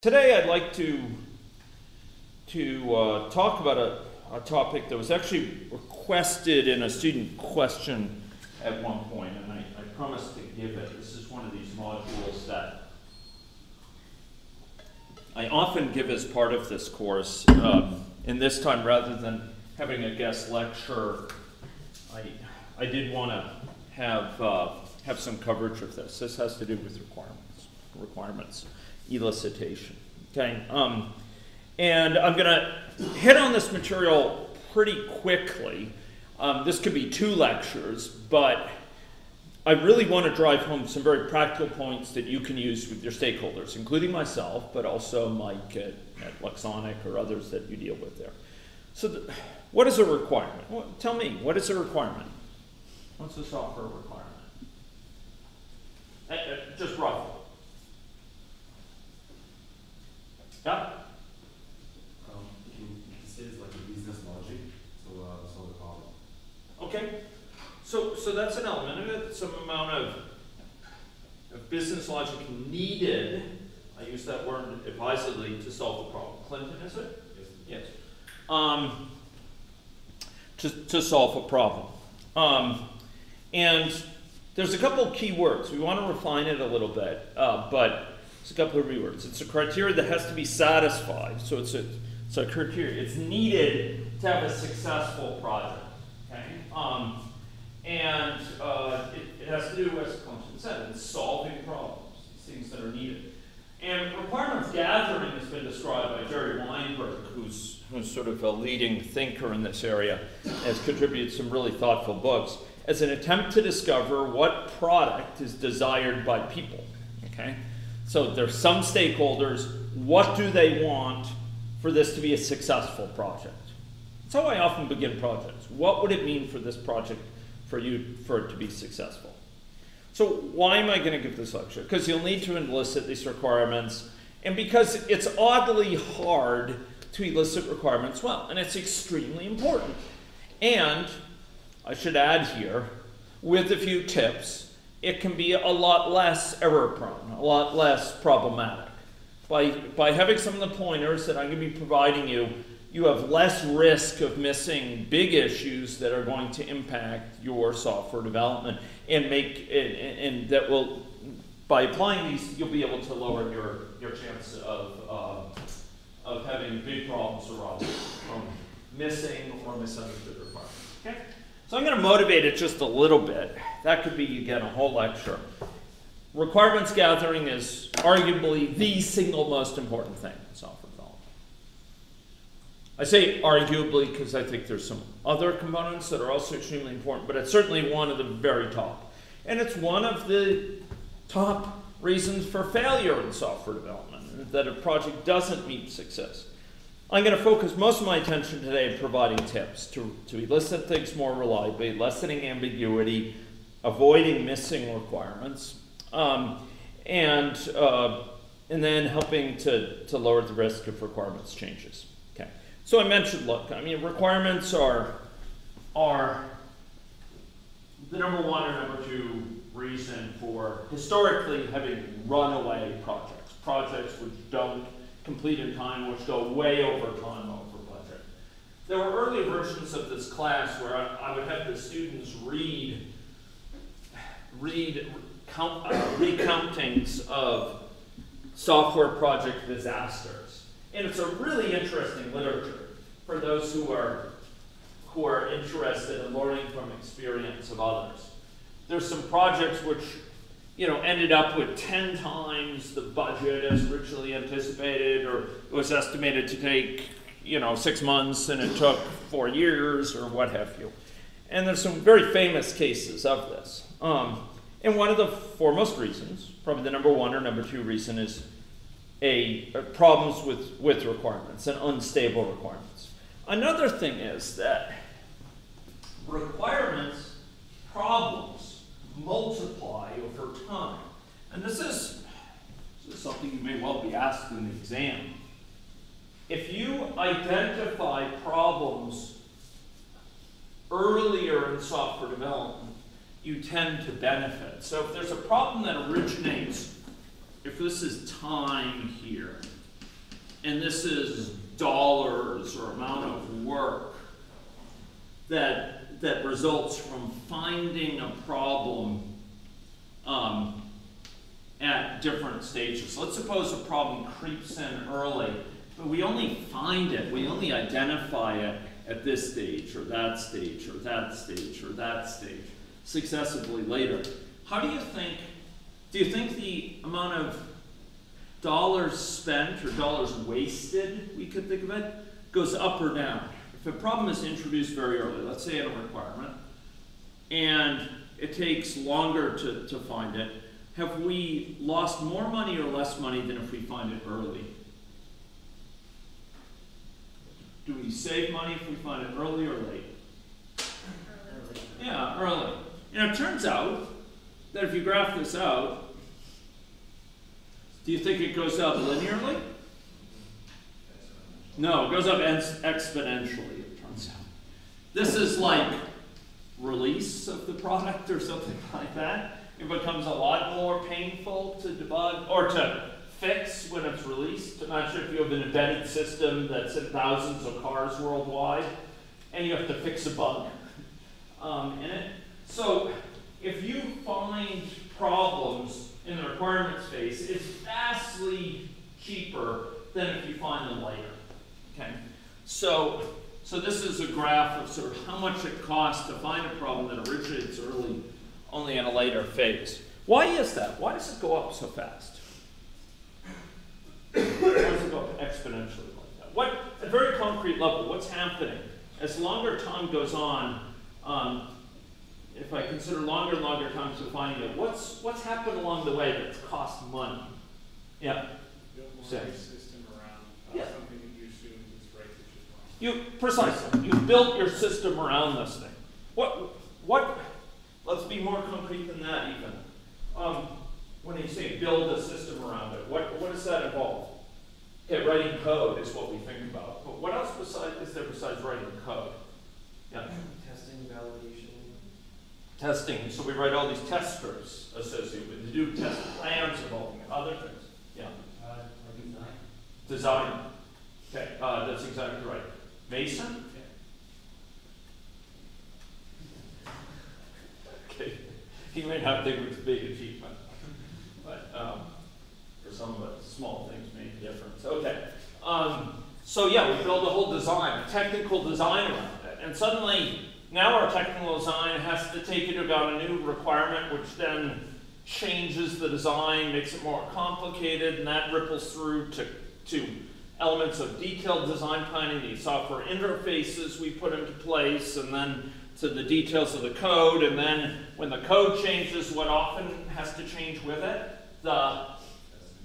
Today I'd like to, to uh, talk about a, a topic that was actually requested in a student question at one point, and I, I promised to give it. This is one of these modules that I often give as part of this course. Um, and this time, rather than having a guest lecture, I, I did want to have, uh, have some coverage of this. This has to do with requirements. Requirements elicitation. Okay, um, and I'm going to hit on this material pretty quickly. Um, this could be two lectures, but I really want to drive home some very practical points that you can use with your stakeholders, including myself, but also Mike at, at Lexonic or others that you deal with there. So, what is a requirement? Well, tell me, what is a requirement? What's a software requirement? Uh, uh, just roughly. Yeah? Um, this is like a business logic to uh, solve the problem. Okay. So, so that's an element of it, some amount of, of business logic needed. I use that word advisedly to solve the problem. Clinton, is it? Yes. Yes. Um, to, to solve a problem. Um, and there's a couple key words. We want to refine it a little bit, uh, but it's a couple of keywords. It's a criteria that has to be satisfied. So it's a, it's a criteria. It's needed to have a successful project. Okay. Um, and uh, it, it, has to do, as Clinton said, in solving problems, things that are needed. And requirements gathering has been described by Jerry Weinberg, who's, who's sort of a leading thinker in this area, has contributed some really thoughtful books, as an attempt to discover what product is desired by people. Okay? So there's some stakeholders, what do they want for this to be a successful project? That's how I often begin projects. What would it mean for this project for you for it to be successful. So why am I going to give this lecture? Because you'll need to elicit these requirements, and because it's oddly hard to elicit requirements well, and it's extremely important. And I should add here, with a few tips, it can be a lot less error prone, a lot less problematic. By, by having some of the pointers that I'm going to be providing you, you have less risk of missing big issues that are going to impact your software development and make and, and that will by applying these you'll be able to lower your, your chance of, uh, of having big problems arise from missing or misunderstood requirements. Okay? So I'm going to motivate it just a little bit. That could be again a whole lecture. Requirements gathering is arguably the single most important thing in software. Development. I say arguably because I think there's some other components that are also extremely important, but it's certainly one of the very top. And it's one of the top reasons for failure in software development, that a project doesn't meet success. I'm going to focus most of my attention today in providing tips to, to elicit things more reliably, lessening ambiguity, avoiding missing requirements, um, and, uh, and then helping to, to lower the risk of requirements changes. Okay. So I mentioned, look, I mean, requirements are, are the number one or number two reason for historically having runaway projects, projects which don't complete in time, which go way over time over budget. There were early versions of this class where I, I would have the students read, read count, uh, recountings of software project disasters. And it's a really interesting literature for those who are who are interested in learning from experience of others. There's some projects which you know ended up with 10 times the budget as originally anticipated or it was estimated to take you know six months and it took four years or what have you. And there's some very famous cases of this. Um, and one of the foremost reasons probably the number one or number two reason is a, a problems with, with requirements and unstable requirements. Another thing is that requirements, problems multiply over time. And this is, this is something you may well be asked in the exam. If you identify problems earlier in software development, you tend to benefit. So if there's a problem that originates, if this is time here, and this is dollars or amount of work that, that results from finding a problem um, at different stages. Let's suppose a problem creeps in early, but we only find it, we only identify it at this stage, or that stage, or that stage, or that stage, successively later. How do you think, do you think the amount of dollars spent or dollars wasted, we could think of it, goes up or down? If a problem is introduced very early, let's say in a requirement, and it takes longer to, to find it, have we lost more money or less money than if we find it early? Do we save money if we find it early or late? Yeah, early. And it turns out that if you graph this out, do you think it goes up linearly? No, it goes up ex- exponentially, it turns out. This is like release of the product or something like that. It becomes a lot more painful to debug or to fix when it's released. I'm not sure if you have an embedded system that's in thousands of cars worldwide and you have to fix a bug um, in it. So if you find problems in the requirements phase, it's vastly cheaper than if you find them later. Okay? So, so this is a graph of sort of how much it costs to find a problem that originates early, only in a later phase. Why is that? Why does it go up so fast? Why does it go up exponentially like that? What, at a very concrete level, what's happening? As longer time goes on, um, if I consider longer and longer times of finding it, what's what's happened along the way that's cost money? Yeah. build more Say. of a system around uh, Yeah. something that you assume is right that you precisely. You built your system around this thing. What what let's be more concrete than that even. Um, when you say build a system around it, what what does that involve? Okay, writing code is what we think about. But what else besides is there besides writing code? Yeah. Testing, validation. Testing, so we write all these test scripts associated with it, do test plans involving other things. Yeah. Uh, design. Design. Okay, uh, that's exactly right. Mason? Okay, he may not think it's a big achievement, but, um, for some of us, small things make a difference. Okay, um, so yeah, we build a whole design, a technical design around it, and suddenly, now our technical design has to take into account a new requirement, which then changes the design, makes it more complicated, and that ripples through to, to elements of detailed design planning, the software interfaces we put into place, and then to the details of the code, and then when the code changes, what often has to change with it? The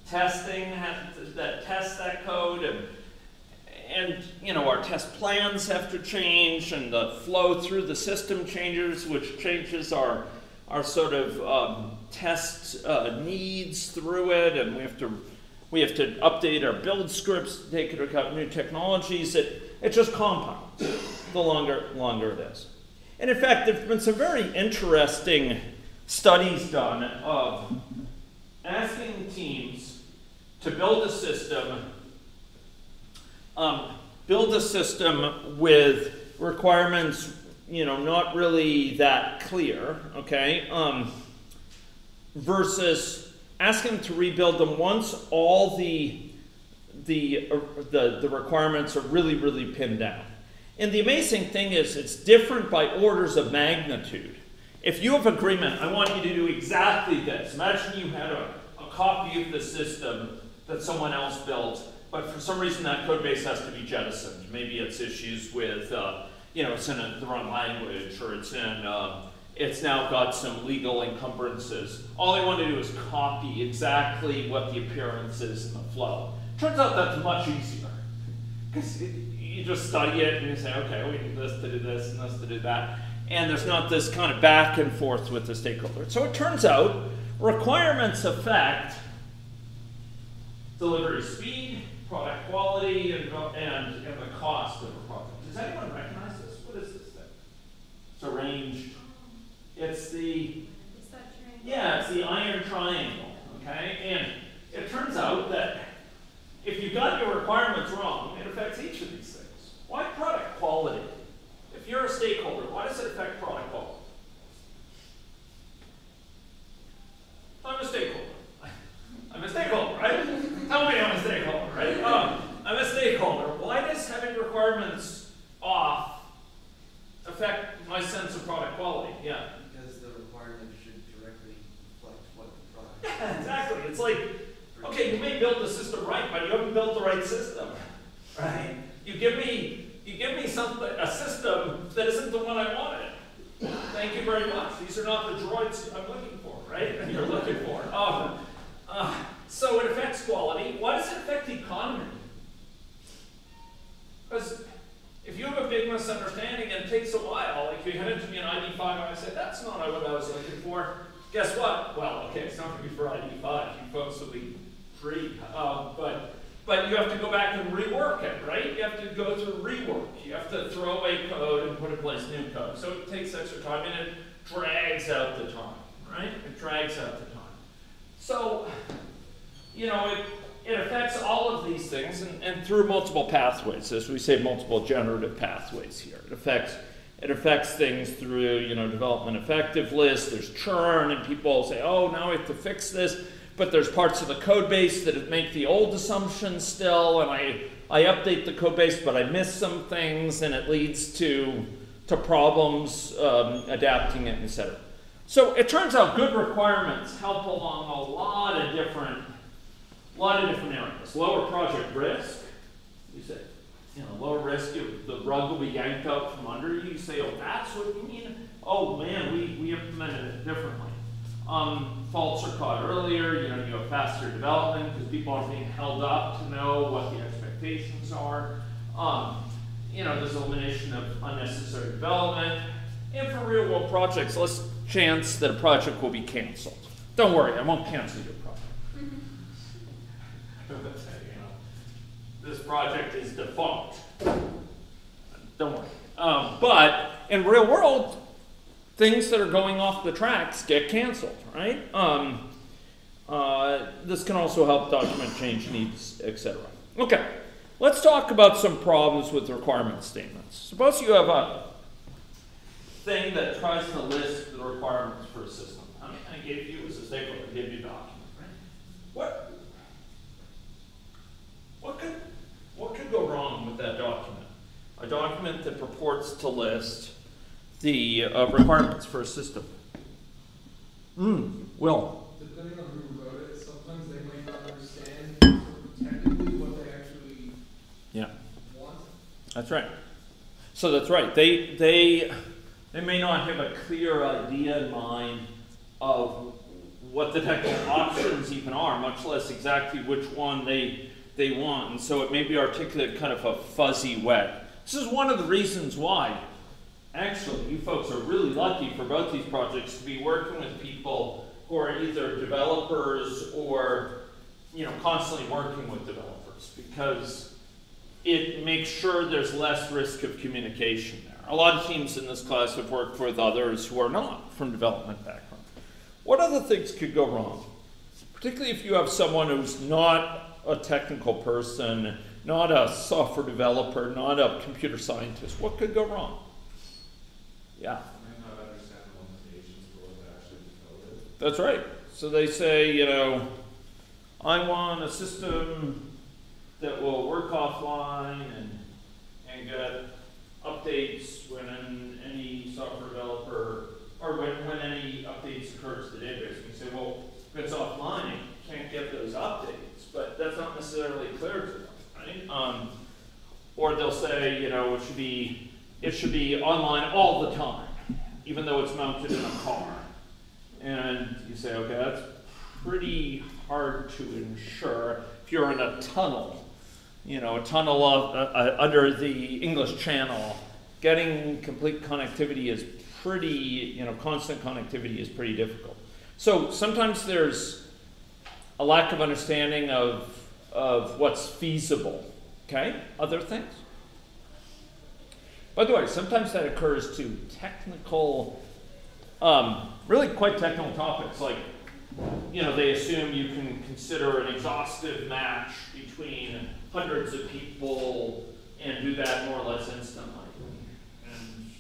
testing has, that tests that code, and and you know our test plans have to change, and the flow through the system changes, which changes our our sort of um, test uh, needs through it, and we have to we have to update our build scripts take into account new technologies. It it just compounds the longer longer it is. And in fact, there've been some very interesting studies done of asking teams to build a system um, build a system with requirements, you know, not really that clear, okay, um, versus asking them to rebuild them once all the the, uh, the the requirements are really really pinned down. And the amazing thing is, it's different by orders of magnitude. If you have agreement, I want you to do exactly this. Imagine you had a, a copy of the system that someone else built, but for some reason that code base has to be jettisoned. Maybe it's issues with, uh, you know, it's in a, the wrong language, or it's in, um, it's now got some legal encumbrances. All I want to do is copy exactly what the appearance is in the flow. Turns out that's much easier. Because you just study it and you say, okay, we need this to do this and this to do that. And there's not this kind of back and forth with the stakeholder. So it turns out requirements affect delivery speed, product quality, and, and, and the cost of a product. Does anyone recognize this? What is this thing? It's arranged. It's the Is that triangle? yeah, it's the iron triangle, okay? And it turns out that if you got your requirements wrong, it affects each of these things. Why product quality? If you're a stakeholder, why does it affect product quality? I'm a stakeholder. I'm a stakeholder, right? Tell me I'm a stakeholder, right? Um, I'm a stakeholder. Why does having requirements off affect my sense of product quality? Yeah. Because the requirement should directly reflect what the product. Exactly. It's like, okay, you may build the system right, but you haven't built the right system, right? You give me, you give me something, a system that isn't the one I wanted. Thank you very much. These are not the droids I'm looking for, right? And you're looking for. Um, uh, so it affects quality. Why does it affect the economy? Because if you have a big misunderstanding and it takes a while, like if you handed to me an ID5 and I said, that's not what I was looking for, guess what? Well, okay, it's not going to be for ID5. You folks will be free. Um, but, but you have to go back and rework it, right? You have to go through rework. You have to throw away code and put in place new code. So it takes extra time and it drags out the time, right? It drags out the time. So, you know, it, it affects all of these things and, and through multiple pathways, as we say, multiple generative pathways here. It affects it affects things through, you know, development effective list, there's churn, and people say, oh, now we have to fix this, but there's parts of the code base that make the old assumptions still, and I, I update the code base, but I miss some things, and it leads to, to problems um, adapting it, etc. So it turns out good requirements help along a lot of different lot of different areas. Lower project risk, you say, you know, lower risk, if the rug will be yanked out from under you. You say, oh, that's what you mean? Oh, man, we, we implemented it differently. Um, faults are caught earlier, you know, you have faster development because people are being held up to know what the expectations are. Um, you know, there's elimination of unnecessary development. And for real world projects, less chance that a project will be canceled. Don't worry, I won't cancel your project. this project is defunct. Don't worry. Um, but in real world, things that are going off the tracks get canceled, right? Um, uh, this can also help document change needs, etc. Okay, let's talk about some problems with requirement statements. Suppose you have a thing that tries to list the requirements for a system. I, mean, I gave you as a stakeholder, I gave you a document, right? What what could, what could go wrong with that document? A document that purports to list the uh, requirements for a system. Hmm, Will. Depending on who wrote it, sometimes they might not understand technically what they actually Yeah, want. that's right. So that's right. They, they, they may not have a clear idea in mind of what the technical options even are, much less exactly which one they they want, and so it may be articulated kind of a fuzzy way. This is one of the reasons why, actually, you folks are really lucky for both these projects to be working with people who are either developers or, you know, constantly working with developers, because it makes sure there's less risk of communication there. A lot of teams in this class have worked with others who are not from development background. What other things could go wrong? Particularly if you have someone who's not a technical person, not a software developer, not a computer scientist. What could go wrong? Yeah, Might not understand the limitations for what they actually coded. that's right. So they say, you know, I want a system that will work offline and, and get updates when any software developer, or when, when any updates occur to the database. And you say, well, if it's offline, it can't get those updates, but that's not necessarily clear to them, right? Um, or they'll say, you know, it should be, it should be online all the time, even though it's mounted in a car. And you say, okay, that's pretty hard to ensure if you're in a tunnel, you know, a tunnel of, uh, uh, under the English Channel. Getting complete connectivity is pretty, you know, constant connectivity is pretty difficult. So sometimes there's a lack of understanding of, of what's feasible. Okay? Other things? By the way, sometimes that occurs to technical, um, really quite technical topics like you know, they assume you can consider an exhaustive match between hundreds of people and do that more or less instantly. And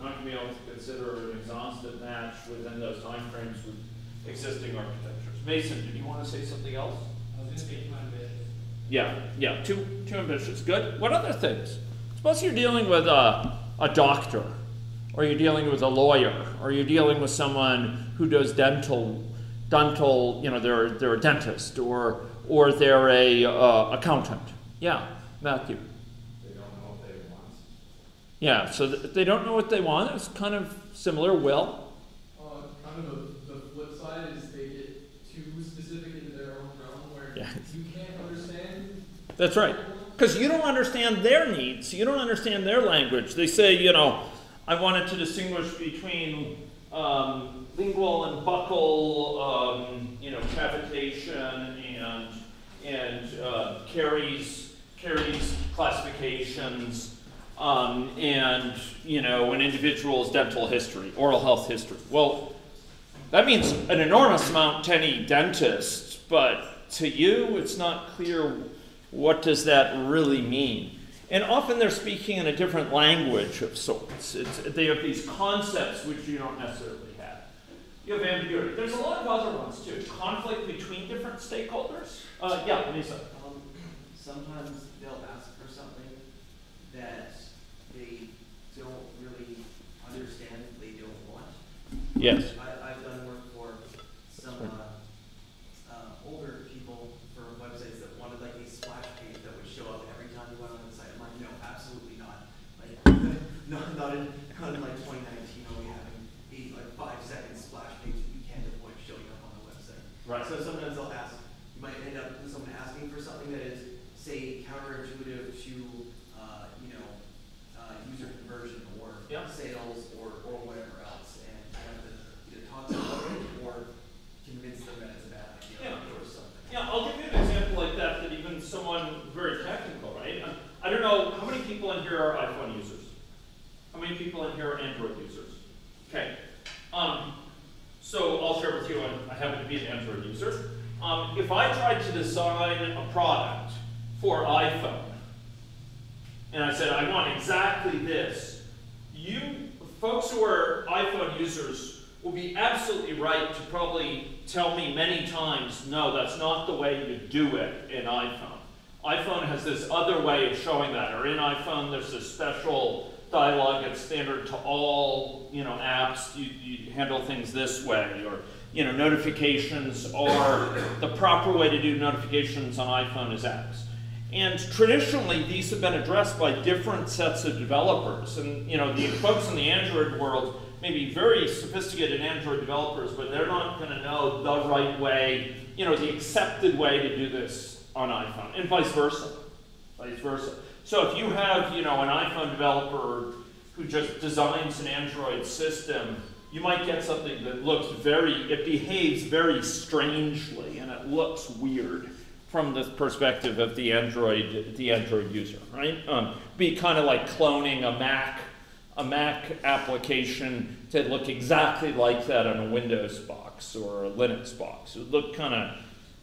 not gonna be able to consider an exhaustive match within those timeframes with existing architectures. Mason, did you wanna say something else? I was gonna say quite a bit. Yeah, yeah, too, too ambitious, good. What other things? Suppose you're dealing with a, a doctor, or you're dealing with a lawyer, or you're dealing with someone who does dental, dental, you know, they're, they're a dentist, or, or they're a, uh, accountant. Yeah, Matthew. They don't know what they want. Yeah, so th- they don't know what they want, it's kind of similar, Will. Uh, kind of the, the flip side is they get too specific into their own realm where Yeah. you can't understand. That's right. Because you don't understand their needs, you don't understand their language. They say, you know, I wanted to distinguish between um, lingual and buccal, um, you know, cavitation and and uh, caries caries classifications, um, and you know, an individual's dental history, oral health history. Well, that means an enormous amount to any dentist, but to you, it's not clear what does that really mean. And often they're speaking in a different language of sorts. It's, they have these concepts which you don't necessarily have. You have ambiguity. There's a lot of other ones too. Conflict between different stakeholders. Uh, yeah, Lisa. Um, sometimes they'll ask for something that they don't really understand, they don't want. Yes. I, I've done work for some, uh, uh, older people for websites that wanted like a splash page that would show up every time you went on the site. I'm like, no, absolutely not. Like, not, not in, not in like twenty nineteen, are we having a like five second splash page that you can't avoid showing up on the website. Right. So sometimes they'll ask, you might end up with someone asking for something that is, say, counterintuitive to, uh, you know, uh, user conversion or Yeah. sales or, or whatever else. And I have to either talk to them about it or convince them that it's a bad idea Yeah. or something. Yeah, I'll give you an example like that, that even someone very technical, right? Uh, I don't know, how many people in here are iPhone users? How many people in here are Android users? Okay. Um, so I'll share with you, I- I happen to be an Android user. Um, if I tried to design a product for iPhone, and I said, I want exactly this, you folks who are iPhone users will be absolutely right to probably tell me many times, no, that's not the way you do it in iPhone. iPhone has this other way of showing that, or in iPhone there's this special dialog that's standard to all you know apps. You, you handle things this way, or you know notifications are the proper way to do notifications on iPhone is X. And traditionally, these have been addressed by different sets of developers. And you know, the folks in the Android world may be very sophisticated Android developers, but they're not going to know the right way, you know, the accepted way to do this on iPhone, and vice versa, vice versa. So if you have, you know, an iPhone developer who just designs an Android system, you might get something that looks very, it behaves very strangely, and it looks weird from the perspective of the Android, the Android user, right? Um, be kind of like cloning a Mac, a Mac application to look exactly like that on a Windows box or a Linux box. It look kind of,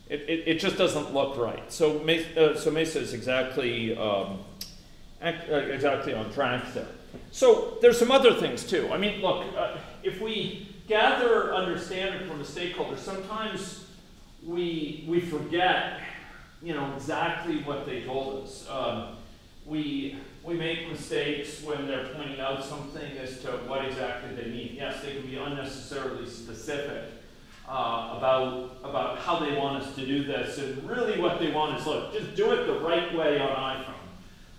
it, it, it just doesn't look right. So, uh, so Mesa is exactly, um, uh, exactly on track there. So there's some other things too. I mean, look, uh, if we gather understanding from the stakeholders, sometimes we we forget, you know, exactly what they told us. Um, we we make mistakes when they're pointing out something as to what exactly they mean. Yes, they can be unnecessarily specific uh, about about how they want us to do this, and really what they want is look, just do it the right way on iPhone,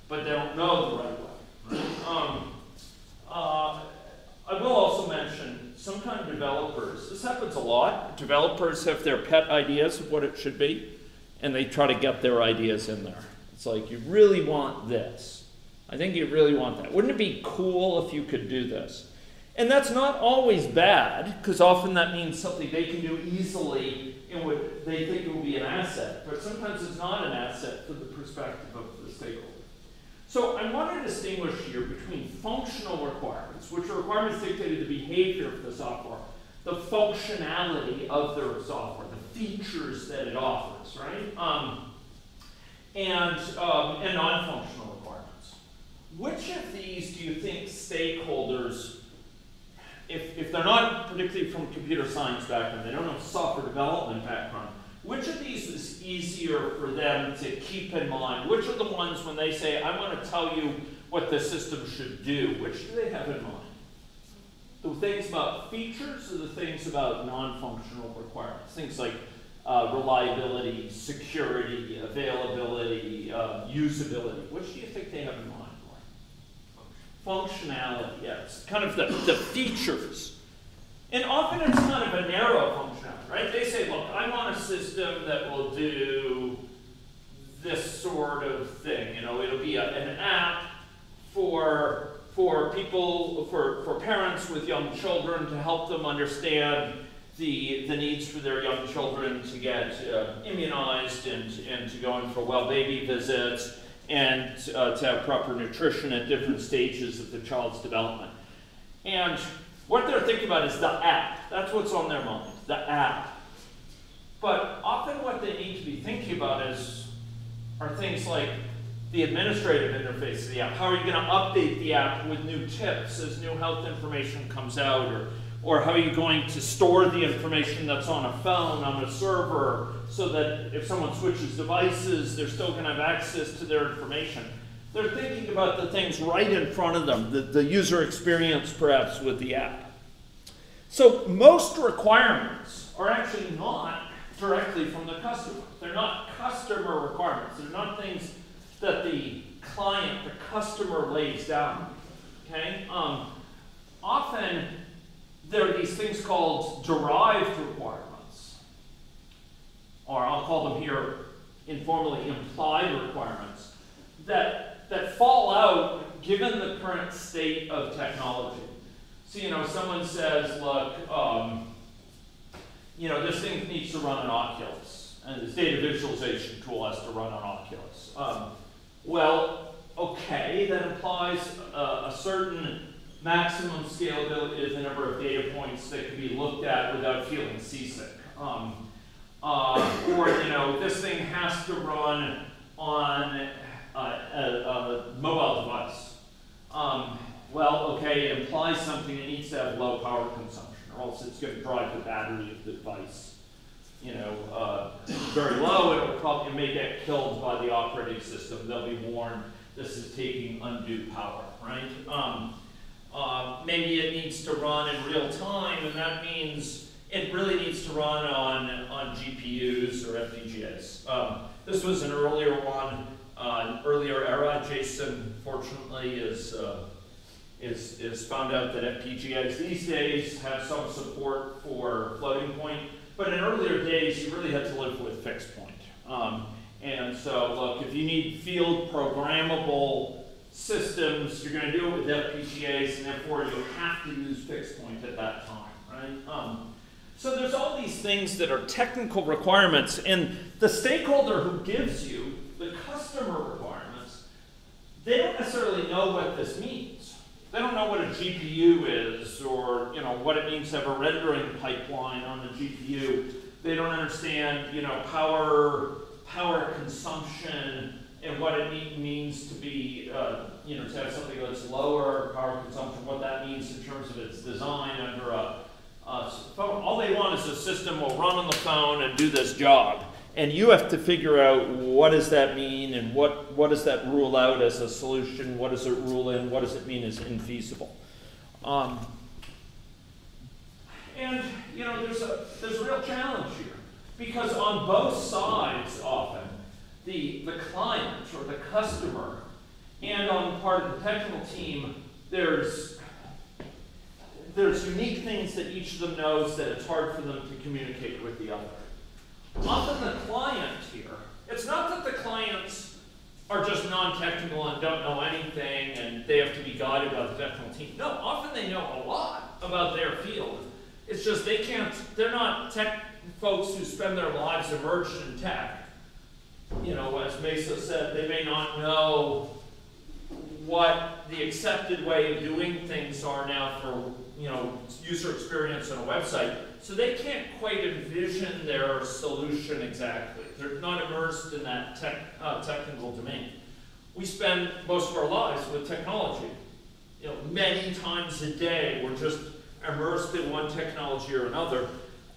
but they don't know the right way. Um, uh, I will also mention, sometimes developers, this happens a lot, developers have their pet ideas of what it should be, and they try to get their ideas in there. It's like, you really want this. I think you really want that. Wouldn't it be cool if you could do this? And that's not always bad, because often that means something they can do easily and what they think will be an asset, but sometimes it's not an asset from the perspective of the stakeholder. So I want to distinguish here between functional requirements, which are requirements dictated to behavior of the software, the functionality of the software, the features that it offers, right? Um, and, um, and non-functional requirements. Which of these do you think stakeholders, if, if they're not particularly from computer science background, they don't have software development background, which of these is easier for them to keep in mind? Which are the ones when they say, I want to tell you what the system should do, which do they have in mind? The things about features or the things about non-functional requirements? Things like uh, reliability, security, availability, uh, usability. Which do you think they have in mind? Functionality, yes. Kind of the, the features. And often it's kind of a narrow functionality, right? They say, look, I want a system that will do this sort of thing. You know, it'll be a, an app for for people, for, for parents with young children to help them understand the, the needs for their young children to get uh, immunized and, and to go in for well baby visits and uh, to have proper nutrition at different stages of the child's development. And what they're thinking about is the app. That's what's on their mind, the app. But often what they need to be thinking about is are things like the administrative interface of the app. How are you going to update the app with new tips as new health information comes out? Or, or how are you going to store the information that's on a phone, on a server, so that if someone switches devices, they're still going to have access to their information? They're thinking about the things right in front of them, the, the user experience perhaps with the app. So most requirements are actually not directly from the customer. They're not customer requirements. They're not things that the client, the customer lays down. Okay? Um, often there are these things called derived requirements, or I'll call them here informally implied requirements, that, that fall out given the current state of technology. So, you know, someone says, look, um, you know, this thing needs to run on Oculus, and this data visualization tool has to run on Oculus. Um, well, okay, that implies a, a certain maximum scalability is the number of data points that can be looked at without feeling seasick. Um, uh, or, you know, this thing has to run on a, a, a mobile device. Um, well, okay, it implies something that needs to have low power consumption, or else it's going to drive the battery of the device you know, uh, very low, it'll probably it may get killed by the operating system. They'll be warned this is taking undue power, right? Um, uh, maybe it needs to run in real time, and that means it really needs to run on, on GPUs or FPGAs. Um, this was an earlier one, uh, an earlier era. Jason, fortunately, is, uh, is, is found out that FPGAs these days have some support for floating point but in earlier days, you really had to live with fixed point. Um, and so, look, if you need field programmable systems, you're going to do it with FPGAs, and therefore you have to use fixed point at that time, right? Um, so there's all these things that are technical requirements, and the stakeholder who gives you the customer requirements, they don't necessarily know what this means. They don't know what a GPU is or you know what it means to have a rendering pipeline on the GPU. They don't understand you know power power consumption and what it means to be uh, you know to have something that's lower power consumption. What that means in terms of its design under a, a phone. All they want is a system will run on the phone and do this job. And you have to figure out what does that mean and what, what does that rule out as a solution, what does it rule in, what does it mean as infeasible. Um, and you know, there's a there's a real challenge here. Because on both sides often, the, the client or the customer and on the part of the technical team, there's there's unique things that each of them knows that it's hard for them to communicate with the other often the client here, it's not that the clients are just non-technical and don't know anything and they have to be guided by the technical team. No, often they know a lot about their field. It's just they can't, they're not tech folks who spend their lives immersed in tech. You know, as Mesa said, they may not know what the accepted way of doing things are now for, you know, user experience on a website. So they can't quite envision their solution exactly. They're not immersed in that tech, uh, technical domain. We spend most of our lives with technology. You know, many times a day, we're just immersed in one technology or another.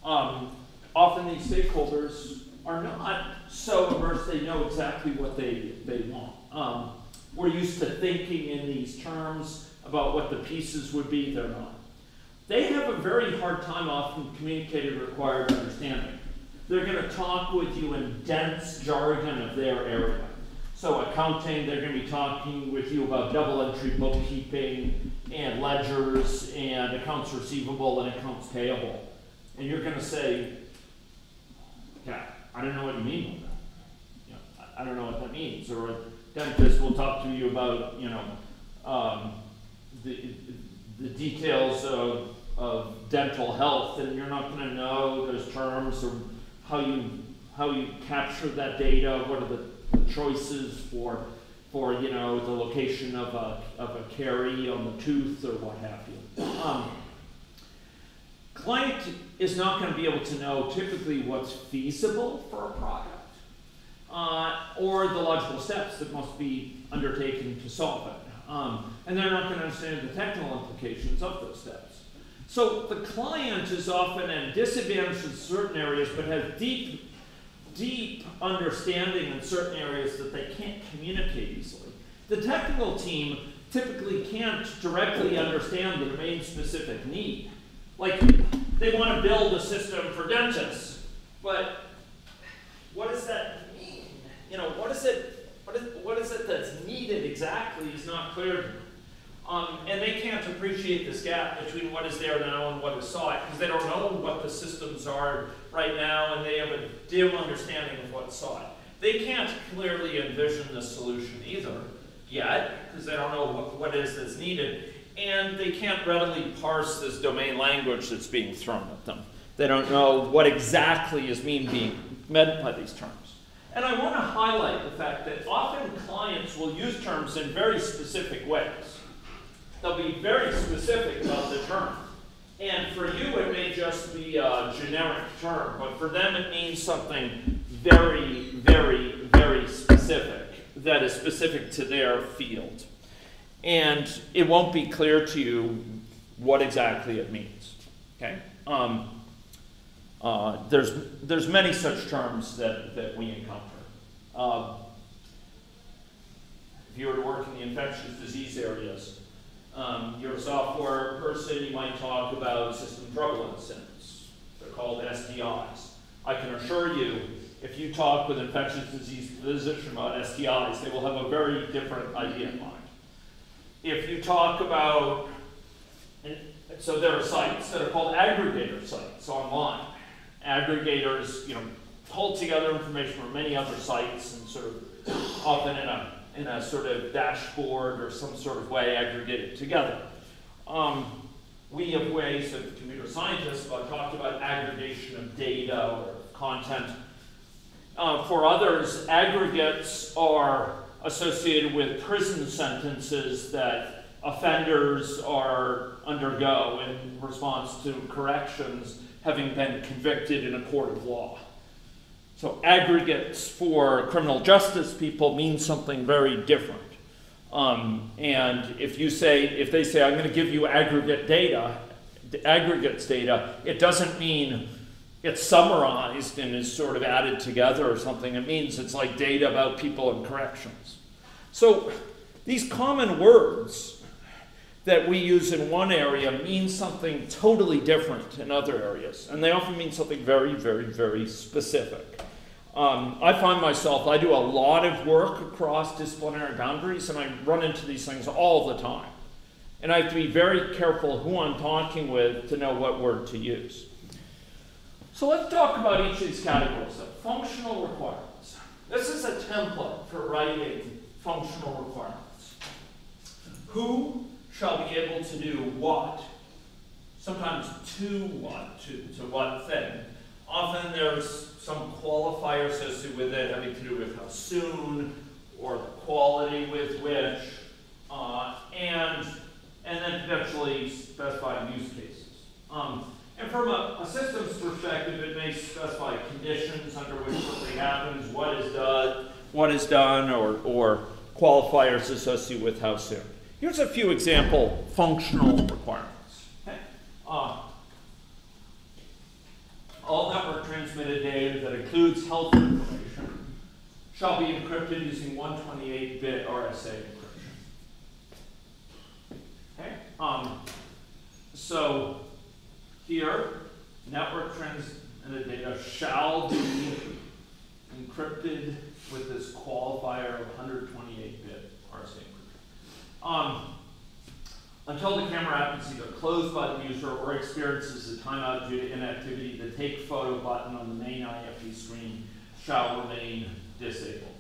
Um, often these stakeholders are not so immersed they know exactly what they, they want. Um, we're used to thinking in these terms about what the pieces would be, they're not. They have a very hard time often communicating required understanding. They're going to talk with you in dense jargon of their area. So accounting, they're going to be talking with you about double entry bookkeeping and ledgers and accounts receivable and accounts payable. And you're going to say, yeah, I don't know what you mean by that. You know, I, I don't know what that means. Or a dentist will talk to you about, you know, um, the, the details of, of dental health, and you're not going to know those terms or how you how you capture that data. What are the, choices for for you know the location of a of a carie on the tooth or what have you. Um, client is not going to be able to know typically what's feasible for a product uh, or the logical steps that must be undertaken to solve it. Um, and they're not going to understand the technical implications of those steps. So the client is often at disadvantage in certain areas, but has deep, deep understanding in certain areas that they can't communicate easily. The technical team typically can't directly understand the domain specific need. Like, they want to build a system for dentists, but what does that mean? You know, what is it, what is, what is it that's needed exactly is not clear to them. Um, and they can't appreciate this gap between what is there now and what is sought, because they don't know what the systems are right now, and they have a dim understanding of what's sought. They can't clearly envision the solution either, yet, because they don't know what, what is that's needed and they can't readily parse this domain language that's being thrown at them. They don't know what exactly is mean being meant by these terms. And I want to highlight the fact that often clients will use terms in very specific ways. They'll be very specific about the term. And for you, it may just be a generic term, but for them, it means something very, very, very specific that is specific to their field and it won't be clear to you what exactly it means. Okay? Um, uh, there's, there's many such terms that, that we encounter. Uh, if you were to work in the infectious disease areas, um, you're a software person, you might talk about system trouble incidents. They're called STIs. I can assure you, if you talk with infectious disease physician about STIs, they will have a very different idea in mind if you talk about, so there are sites that are called aggregator sites online. Aggregators, you know, pull together information from many other sites and sort of often in a in a sort of dashboard or some sort of way aggregate it together. Um, we have ways of computer scientists about talked about aggregation of data or content. Uh, for others, aggregates are associated with prison sentences that offenders are undergo in response to corrections having been convicted in a court of law. So aggregates for criminal justice people mean something very different. Um, and if you say, if they say, I'm going to give you aggregate data, aggregates data, it doesn't mean it's summarized and is sort of added together or something. It means it's like data about people in corrections. So these common words that we use in one area mean something totally different in other areas. And they often mean something very, very, very specific. Um, I find myself, I do a lot of work across disciplinary boundaries, and I run into these things all the time. And I have to be very careful who I'm talking with to know what word to use. So let's talk about each of these categories. So functional requirements. This is a template for writing functional requirements. Who shall be able to do what? Sometimes to what, to, to what thing. Often there's some qualifier associated with it having to do with how soon or the quality with which. and and then potentially specify use cases. Um, and from a, a systems perspective, it may specify conditions under which something happens, what is done, what is done, or, or qualifiers associated with how soon. Here's a few example functional requirements. Okay? Uh, all network transmitted data that includes health information shall be encrypted using 128-bit RSA encryption. Okay? Um, so here, network transmitted data shall be encrypted with this qualifier of 128-bit RSA encryption. Um, until the camera app is either closed by the user or experiences a timeout due to inactivity, the take photo button on the main IFE screen shall remain disabled.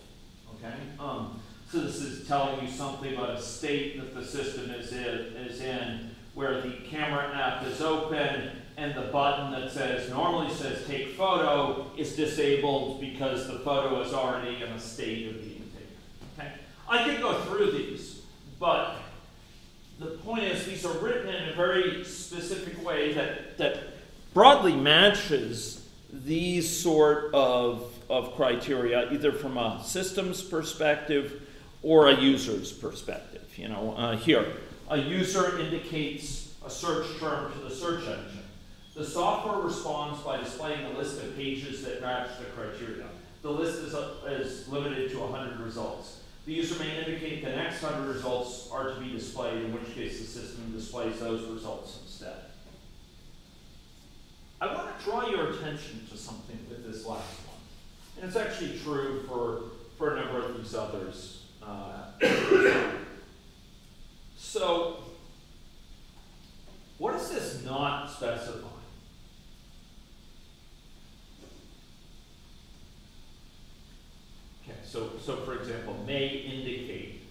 Okay? Um, so this is telling you something about a state that the system is in, is in where the camera app is open and the button that says normally says take photo is disabled because the photo is already in a state of being taken. Okay? I could go through these, but the point is these are written in a very specific way that, that broadly matches these sort of, of criteria, either from a systems perspective or a user's perspective. You know, uh, here, a user indicates a search term to the search engine. The software responds by displaying a list of pages that match the criteria. The list is, is limited to 100 results. The user may indicate the next 100 results are to be displayed, in which case the system displays those results instead. I want to draw your attention to something with this last one. And it's actually true for, for a number of these others. Uh, so, what does this not specify? Okay, so, so for example, may indicate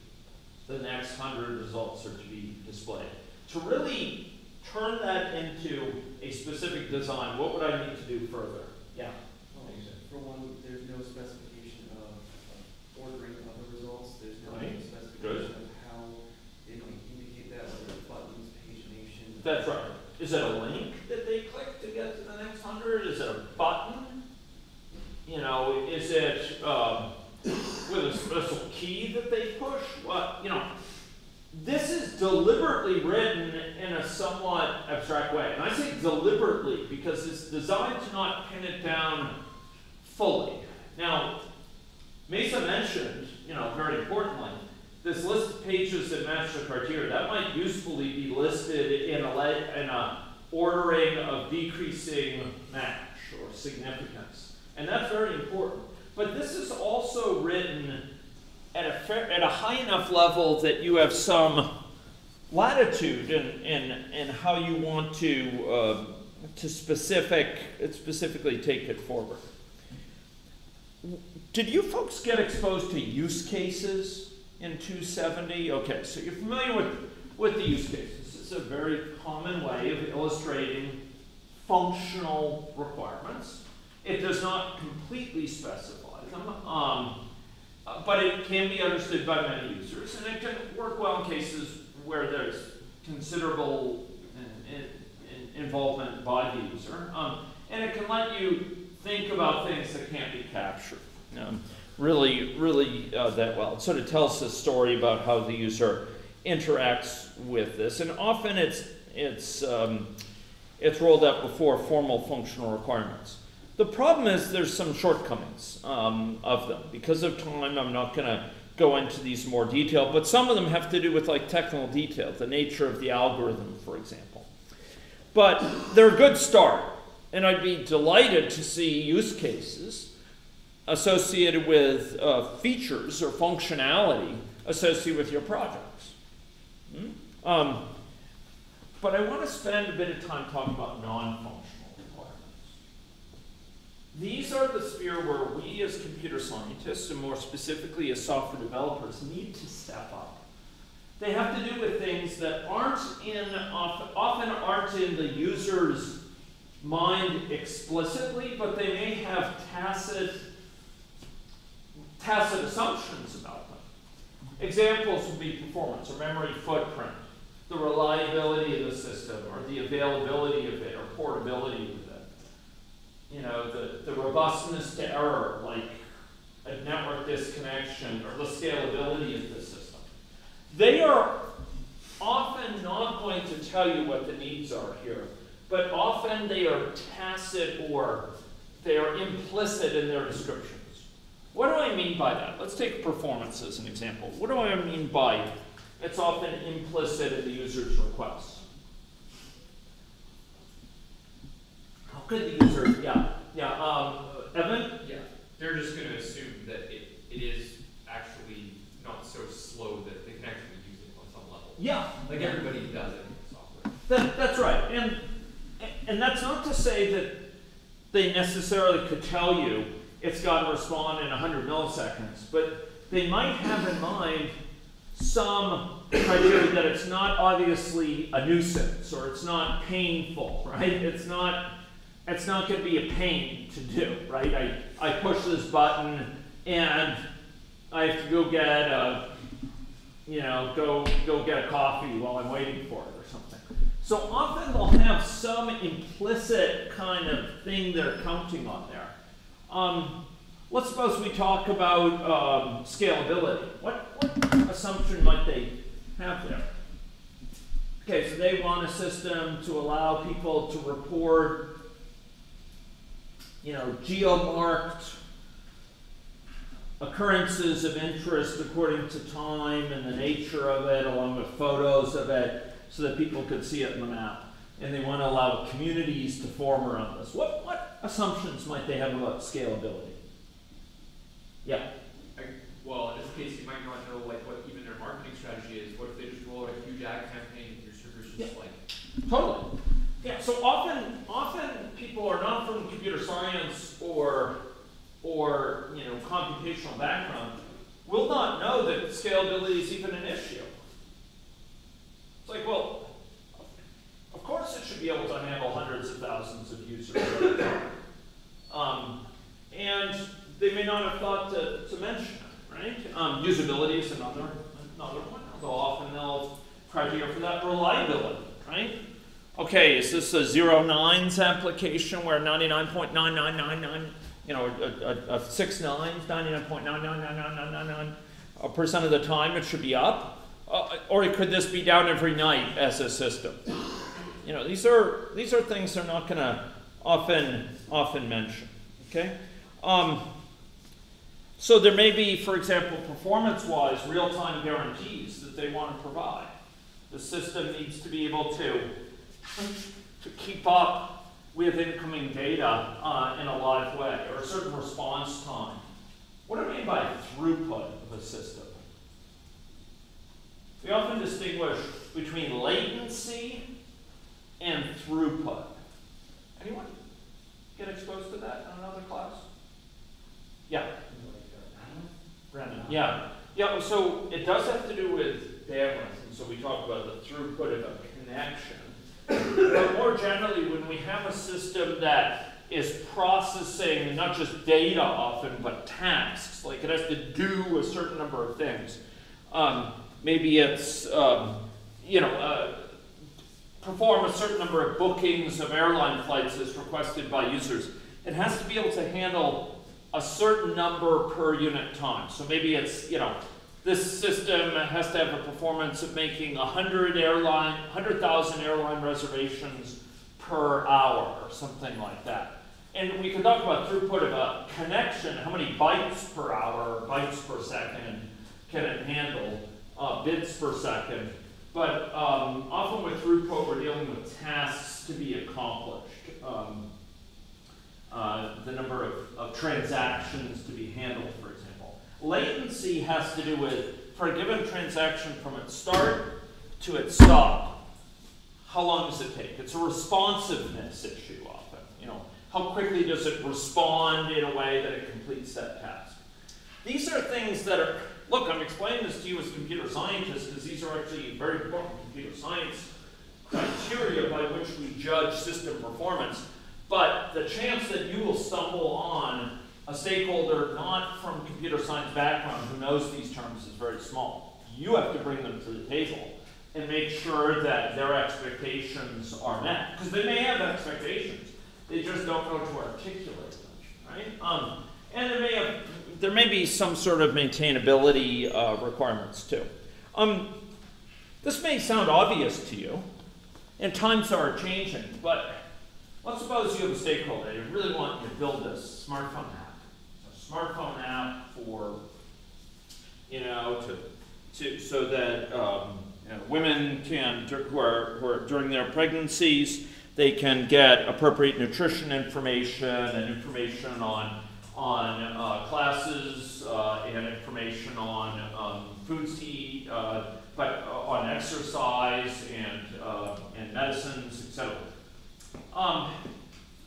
the next hundred results are to be displayed. To really turn that into a specific design, what would I need to do further? Yeah. Well, For one, there's no specification of ordering of the results, there's no Right. specification of how they might indicate that, whether it's buttons, pagination. That's right. Is that a link that they click to get to the next hundred? Is it a button? You know, is it um, with a special key that they push? What you know? This is deliberately written in a somewhat abstract way, and I say deliberately because it's designed to not pin it down fully. Now, Mesa mentioned, you know, very importantly, this list of pages that match the criteria, that might usefully be listed in a, in a ordering of decreasing match or significance. And that's very important. But this is also written at a, fair, at a high enough level that you have some latitude in, in, in how you want to, uh, to specific, specifically take it forward. Did you folks get exposed to use cases in 270? Okay, so you're familiar with, with the use cases. It's a very common way of illustrating functional requirements. It does not completely specify them, um, uh, but it can be understood by many users, and it can work well in cases where there's considerable in, in, in involvement by the user. Um, and it can let you think about things that can't be captured. Um, really, really uh, that well. It sort of tells the story about how the user interacts with this, and often it's it's um, it's rolled out before formal functional requirements. The problem is there's some shortcomings um, of them. Because of time, I'm not going to go into these in more detail, but some of them have to do with like technical detail, the nature of the algorithm, for example. But they're a good start, and I'd be delighted to see use cases associated with uh, features or functionality associated with your projects. Hmm? Um, but I want to spend a bit of time talking about non-functional. These are the sphere where we as computer scientists, and more specifically as software developers, need to step up. They have to do with things that aren't in, often aren't in the user's mind explicitly, but they may have tacit, tacit assumptions about them. Examples would be performance or memory footprint, the reliability of the system, or the availability of it, or portability. You know, the, the robustness to error, like a network disconnection, or the scalability of the system. They are often not going to tell you what the needs are here, but often they are tacit or they are implicit in their descriptions. What do I mean by that? Let's take performance as an example. What do I mean by it's often implicit in the user's requests? Could the user, yeah, yeah, um, Evan? Yeah, they're just gonna assume that it, it is actually not so slow that they can actually use it on some level. Yeah. Like everybody does it in software. That, that's right, and, and that's not to say that they necessarily could tell you it's got to respond in 100 milliseconds, but they might have in mind some criteria that it's not obviously a nuisance or it's not painful, right? It's not, it's not going to be a pain to do, right? I, I push this button and I have to go get a, you know, go go get a coffee while I'm waiting for it or something. So often they'll have some implicit kind of thing they're counting on there. Um, let's suppose we talk about um, scalability. What, what assumption might they have there? Okay, so they want a system to allow people to report, you know, geomarked occurrences of interest according to time and the nature of it, along with photos of it, so that people could see it in the map. And they want to allow communities to form around this. What, what assumptions might they have about scalability? Yeah. I, well, in this case, you might not know like what even their marketing strategy is. What if they just roll out a huge ad campaign and your server's just Yeah. like, Totally. Yeah, so often, often people are not from computer science or, or, you know, computational background, will not know that scalability is even an issue. It's like, well, of course it should be able to handle hundreds of thousands of users. Um, and they may not have thought to, to mention it, right? Um, usability is another, another one, although often they'll criteria for that reliability, right? Okay, is this a zero nines application where 99.9999, you know, a, a, a six nines, 99.999999 percent of the time it should be up? Uh, or could this be down every night as a system? You know, these are these are things they're not going to often often mention. Okay, um, so there may be, for example, performance-wise, real-time guarantees that they want to provide. The system needs to be able to to keep up with incoming data uh, in a live way, or a certain response time. What do I mean by throughput of a system? We often distinguish between latency and throughput. Anyone get exposed to that in another class? Yeah. Brandon. Yeah. Yeah, so it does have to do with bandwidth, and so we talk about the throughput of a connection. But more generally, when we have a system that is processing not just data often, but tasks, like it has to do a certain number of things. Um, maybe it's, um, you know, uh, perform a certain number of bookings of airline flights as requested by users. It has to be able to handle a certain number per unit time. So maybe it's, you know, this system has to have a performance of making 100 airline, 100,000 airline reservations per hour or something like that. And we can talk about throughput of a connection, how many bytes per hour, or bytes per second can it handle, uh, bits per second. But um, often with throughput, we're dealing with tasks to be accomplished. Um, uh, the number of, of transactions to be handled. Latency has to do with, for a given transaction from its start to its stop, how long does it take? It's a responsiveness issue often. You know, how quickly does it respond in a way that it completes that task? These are things that are, look, I'm explaining this to you as computer scientists because these are actually very important computer science criteria by which we judge system performance. But the chance that you will stumble on a stakeholder not from computer science background who knows these terms is very small. You have to bring them to the table and make sure that their expectations are met. Because they may have expectations, they just don't know to articulate them, right? Um, and there may have, there may be some sort of maintainability uh, requirements too. Um, this may sound obvious to you, and times are changing, but let's suppose you have a stakeholder, they really want you to build this smartphone app. Smartphone app for, you know, to, to, so that um, you know, women can, who are, who are during their pregnancies, they can get appropriate nutrition information and information on, on uh, classes uh, and information on um, foods to eat, uh, but uh, on exercise and, uh, and medicines, etc. Um,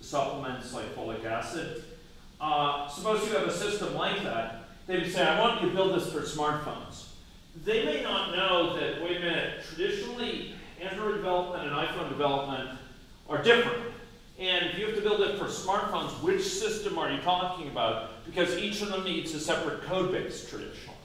supplements like folic acid. Uh, suppose you have a system like that. They would say, I want you to build this for smartphones. They may not know that, wait a minute, traditionally Android development and iPhone development are different. And if you have to build it for smartphones, which system are you talking about? Because each of them needs a separate code base traditionally.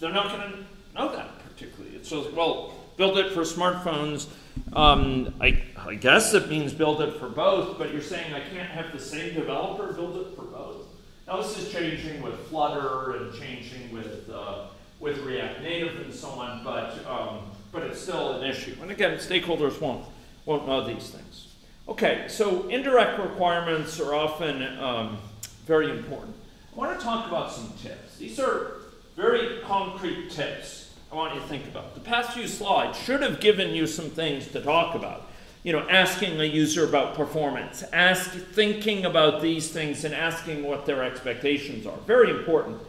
They're not going to know that particularly. It's so, well, build it for smartphones. Um, I, I guess it means build it for both, but you're saying I can't have the same developer build it for both. Now this is changing with Flutter and changing with uh, with React Native and so on, but um, but it's still an issue. And again, stakeholders won't won't know these things. Okay, so indirect requirements are often um, very important. I want to talk about some tips. These are very concrete tips I want you to think about. The past few slides should have given you some things to talk about. You know, asking a user about performance, ask, thinking about these things and asking what their expectations are. Very important.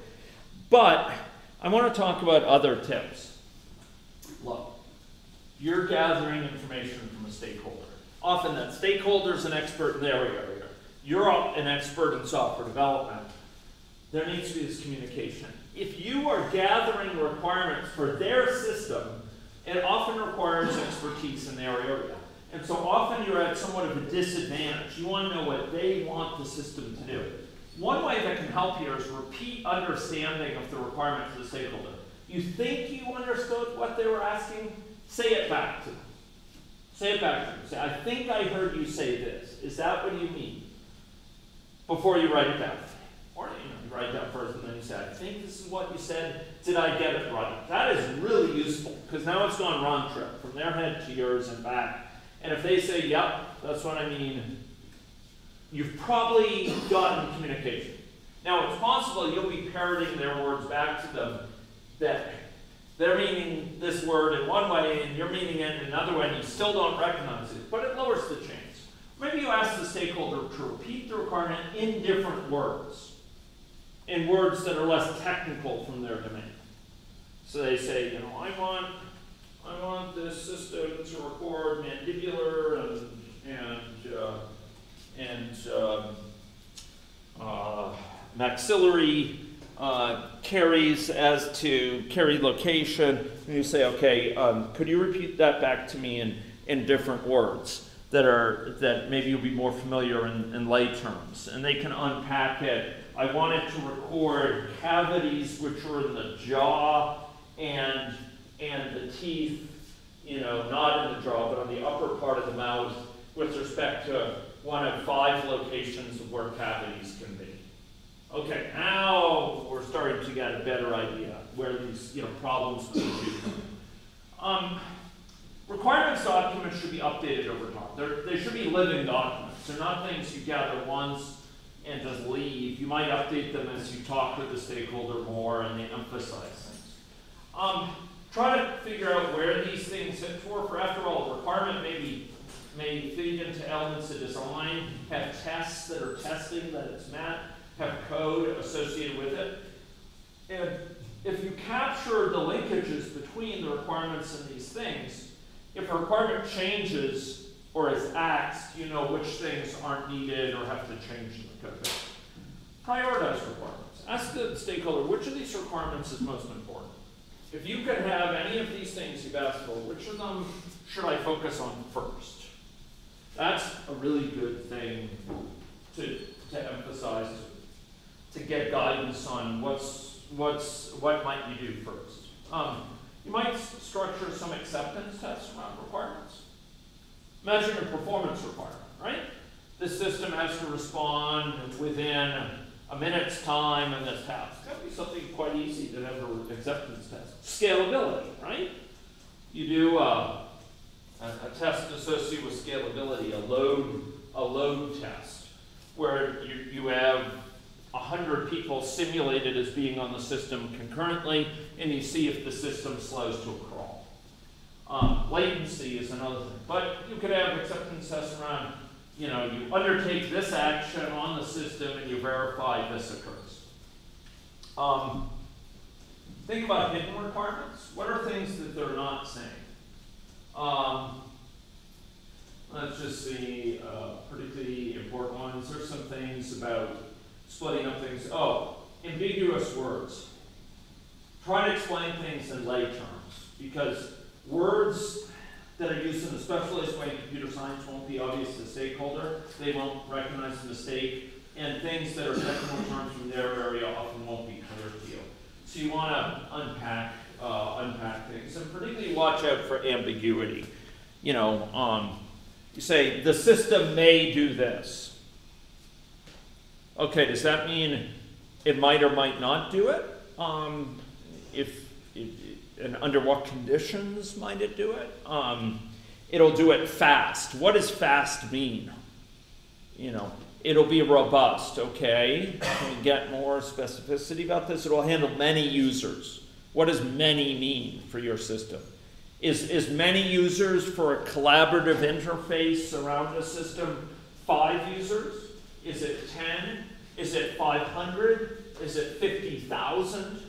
But I want to talk about other tips. Look, you're gathering information from a stakeholder. Often that stakeholder is an expert in their area. You're an expert in software development. There needs to be this communication. If you are gathering requirements for their system, it often requires expertise in their area. And so often you're at somewhat of a disadvantage. You want to know what they want the system to do. One way that can help here is repeat understanding of the requirements of the stakeholder. You think you understood what they were asking? Say it back to them. Say it back to them. Say, I think I heard you say this. Is that what you mean? Before you write it down. Or you, know, write it down first and then you say, I think this is what you said. Did I get it right? That is really useful because now it's gone round trip from their head to yours and back. And if they say, yep, that's what I mean, you've probably gotten communication. Now, it's possible you'll be parroting their words back to them that they're meaning this word in one way and you're meaning it in another way and you still don't recognize it, but it lowers the chance. Maybe you ask the stakeholder to repeat the requirement in different words, in words that are less technical from their domain. So they say, you know, I want, I want this system to record mandibular and and uh, and um, uh, maxillary uh, caries as to carry location. And you say, okay, um, could you repeat that back to me in, in different words that are that maybe you'll be more familiar in, in lay terms, and they can unpack it. I wanted to record cavities which are in the jaw and and the teeth, you know, not in the jaw, but on the upper part of the mouth with respect to one of five locations of where cavities can be. Okay, now we're starting to get a better idea where these you know problems could be. Um, requirements documents should be updated over time. They're, they should be living documents. They're not things you gather once and just leave. You might update them as you talk with the stakeholder more and they emphasize things. Um, try to figure out where these things fit for. For after all, a requirement may be may feed into elements of design, have tests that are testing that it's met, have code associated with it. And if you capture the linkages between the requirements and these things, if a requirement changes or is axed, you know which things aren't needed or have to change in the code. Prioritize requirements. Ask the stakeholder which of these requirements is most important. If you could have any of these things you've asked for, which of them should I focus on first? That's a really good thing to, to emphasize, to, to get guidance on what's, what's, what might you do first. Um, you might structure some acceptance tests around requirements. Imagine a performance requirement, right? The system has to respond within a minute's time in this task. That'd be something quite easy to have an acceptance test. Scalability, right? You do uh, a, a test associated with scalability, a load, a load test, where you, you have a hundred people simulated as being on the system concurrently, and you see if the system slows to a crawl. Um, latency is another thing, but you could have acceptance tests around, you know, you undertake this action on the system and you verify this occurs. Um, think about hidden requirements. What are things that they're not saying? Um, let's just see, uh, particularly important ones. There's some things about splitting up things. Oh, ambiguous words. Try to explain things in lay terms because words that are used in a specialized way in computer science won't be obvious to the stakeholder. They won't recognize the mistake. And things that are technical terms from their area often won't be clear to you. So you want to unpack, uh, unpack things and particularly watch out for ambiguity. You know, um, you say the system may do this. Okay, does that mean it might or might not do it? Um, if, if, and under what conditions might it do it? Um, it'll do it fast. What does fast mean? You know, it'll be robust, okay? Can we get more specificity about this? It'll handle many users. What does many mean for your system? Is, is many users for a collaborative interface around a system five users? Is it 10? Is it 500? Is it 50,000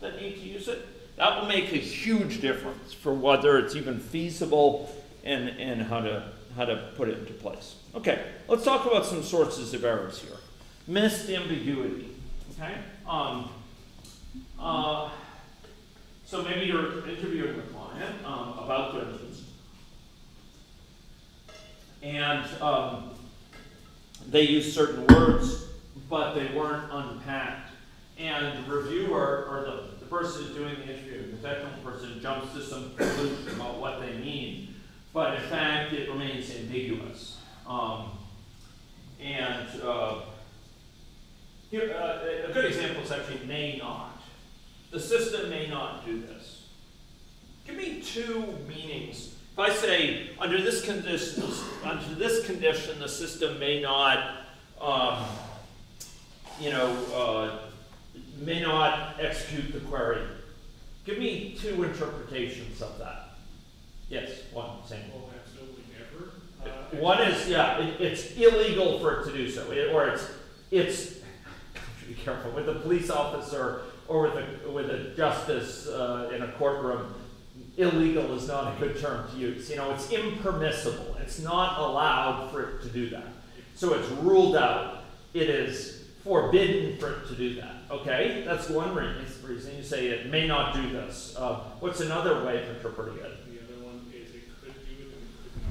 that need to use it? That will make a huge difference for whether it's even feasible and, and how, to, how to put it into place. Okay, let's talk about some sources of errors here. Missed ambiguity. Okay? Um, uh, so maybe you're interviewing a client um, about their needs. And um, they use certain words, but they weren't unpacked. And the reviewer, or the, the person who's doing the interview, the technical person, jumps to some conclusion about what they mean. But in fact, it remains ambiguous. Um, and uh, here, uh, a good example is actually may not. The system may not do this. Give me two meanings. If I say under this condition, under this condition, the system may not, um, you know, uh, may not execute the query. Give me two interpretations of that. Yes, one, same. Well, absolutely never. Uh, One is, yeah, it, it's illegal for it to do so, it- or it's, it's, have to be careful, with a police officer or with a, with a justice, uh, in a courtroom, illegal is not a good term to use, you know, it's impermissible, it's not allowed for it to do that. So it's ruled out, it is forbidden for it to do that, okay? That's one re- reason, you say it may not do this. Uh, what's another way of interpreting it? The other one is it could do it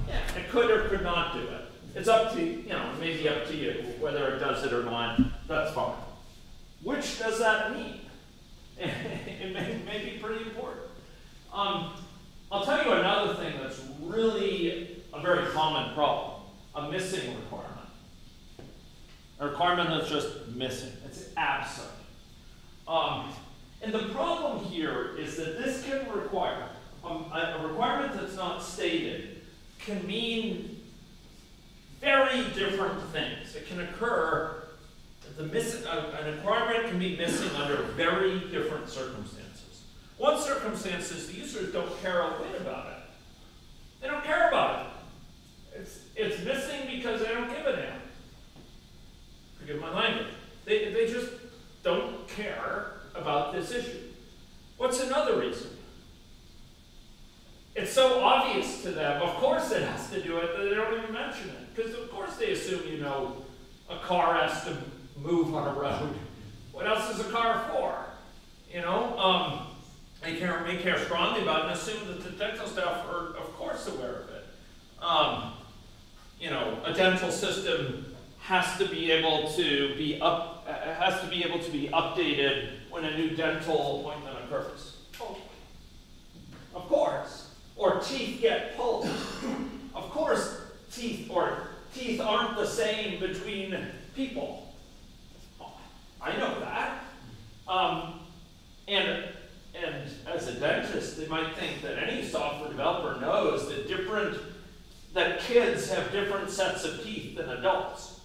and it could not. Yeah, it could or could not do it. It's up to, you know, maybe up to you whether it does it or not, that's fine. Which does that mean? It may, may be pretty important. Um, I'll tell you another thing that's really a very common problem, a missing requirement. A requirement that's just missing, it's absent. Um, and the problem here is that this can require, um, a, requirement that's not stated can mean very different things. It can occur, the miss, a- an requirement can be missing under very different circumstances. One circumstance is the users don't care a whit about it. They don't care about it. It's, it's missing because they don't give a damn. Forgive my language. They, they just don't care about this issue. What's another reason? It's so obvious to them, of course it has to do it, that they don't even mention it. Because of course they assume you know a car has to move on a road. What else is a car for? You know, um, they care, may care strongly about it and assume that the dental staff are, of course, aware of it. Um, you know, a dental system has to be able to be up, has to be able to be updated when a new dental appointment occurs. Oh, Of course. Or teeth get pulled. Of course, teeth or teeth aren't the same between people. I know that. Um, and and as a dentist, they might think that any software developer knows that different that kids have different sets of teeth than adults,